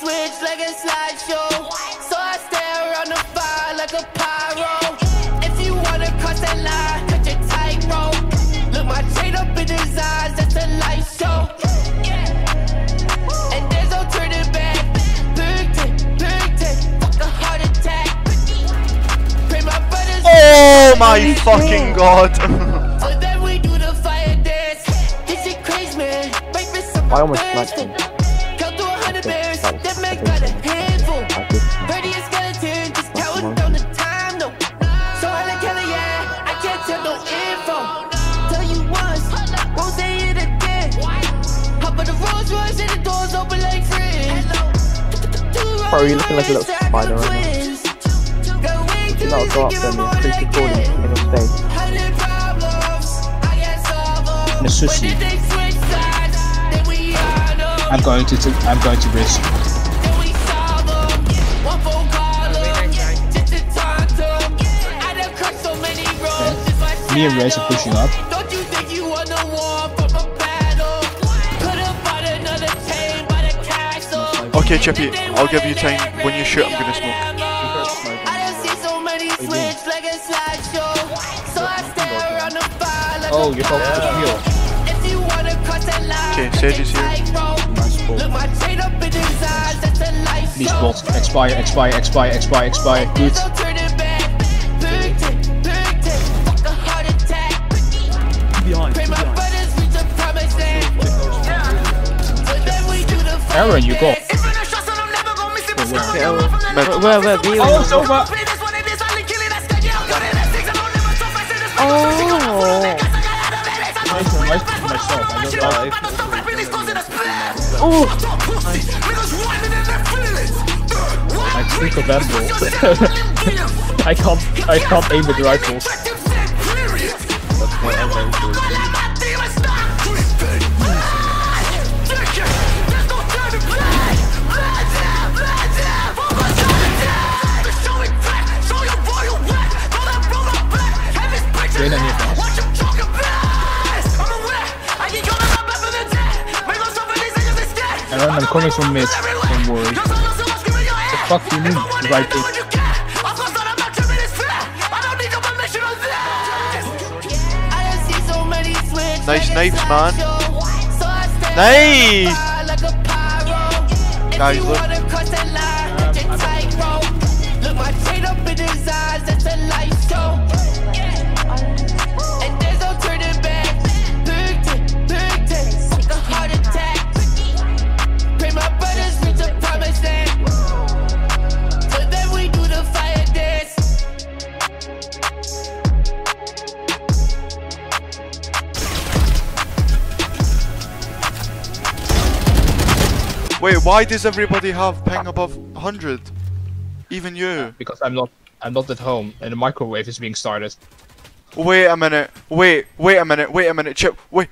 switch like a slideshow. So I stare around the fire like a pyro. If you wanna cross that line, cut your tightrope. Look my chain up in his eyes, that's a light show. And there's no turning back. Big tip, big tip, fuck a heart attack. Pray my brothers. Oh my fucking god! So then we do Bro, you're looking like a little spider right now. You know, go up there and increase the recording in your face. The sushi. I'm going to t- I'm going to risk. Me and Raze are pushing up. Okay, Chippy, I'll give you time. When you shoot, I'm gonna smoke. I done seen so many switch like a slideshow. So I stare around the fire like Oh, you're focused on pyro. heal. If you wanna cross that line, Okay, cut Sage is here. tightrope. Nice ball. Look my chain up in his eyes, that's a light These show. balls expire, expire, expire, expire, expire. Good. There's no turning back. Big tip, big tip, fuck a heart attack. Behind, Pray my brothers reach the promised land. So then we do the fire Aaron, you go. Dance. Mid. Where, where, be Oh, it's over. Oh! Nice one, nice one myself. I don't Oh! I think of that ball. I can't, I can't aim with rifles. Rain on Aaron, I'm coming from mid. Don't worry. The fuck do you mean? Right pick. Nice knives, man. Nice! Guys, Guys, look. look. Wait, why does everybody have ping above 100? Even you. Because I'm not, I'm not at home, and the microwave is being started. Wait a minute. Wait, wait a minute. Wait a minute. Chip. Wait.